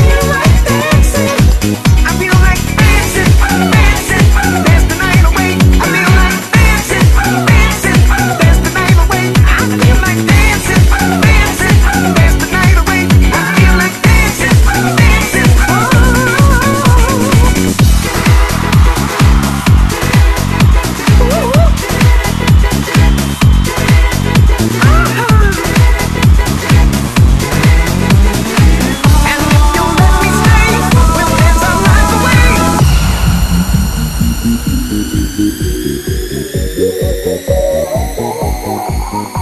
you right. Mm-hmm.